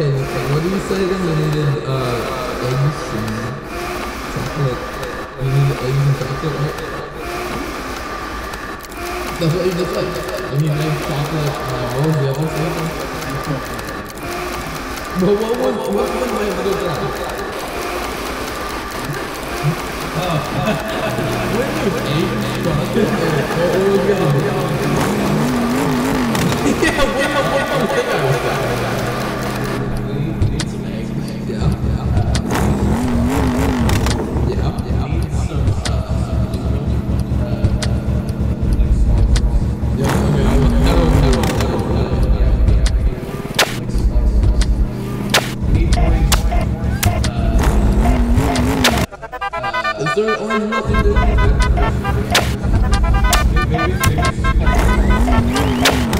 What do you chocolate. Needed eggs and chocolate, right? That's what you just said. We need eggs, chocolate, uh, what was the other thing? But what was, what was my other job? What never. Is there orange milk in there?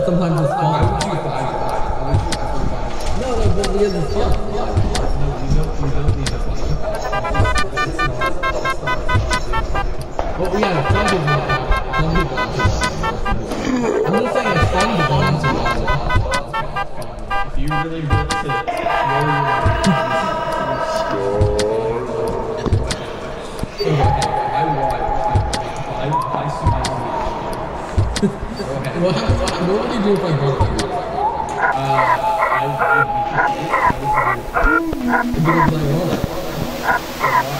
need caramel egg. We need uh, creme brulee. Creme brulee. We need, we need vanilla. We haven't got one yet. And then we have Yeah, I mean, it's been a bit. Sometimes it's fun. No, no, but the. No, we don't. We don't need a fun. Well, yeah, some people have. Some people have. I'm just saying it's fun to it. If you really want to know your I want. I I see. What, what, what would do if I broke it? I would be. I would be. Because I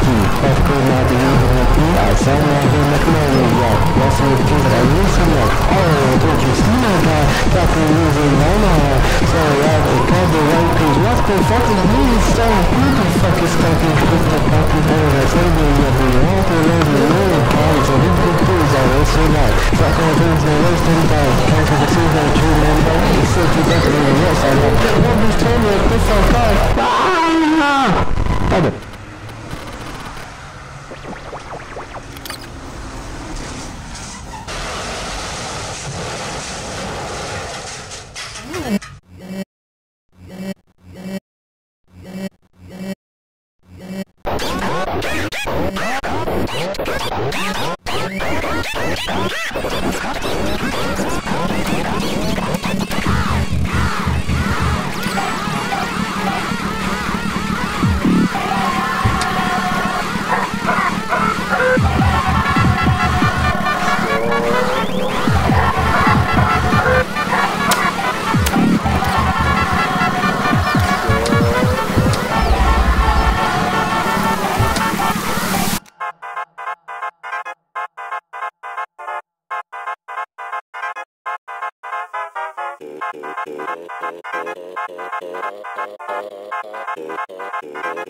Dusty, Fat Cool Matt, and Young Happy, I sound like a McMillan, yeah, that's what the things that I need from that. Oh, don't you see my guy, fucking losing my mind. So, yeah, they got the right page, what's the fucking mean, so, who the fuck is fucking with the fucking thing that's over here, the all the way to the world, guys, and these good things are also not. Fuck all things, they're wasting time, can't for the things that are true, man, but it's such a fucking mess, I know. One who's told me, this is our guy, ah! Hold it. Let's go. Thank you.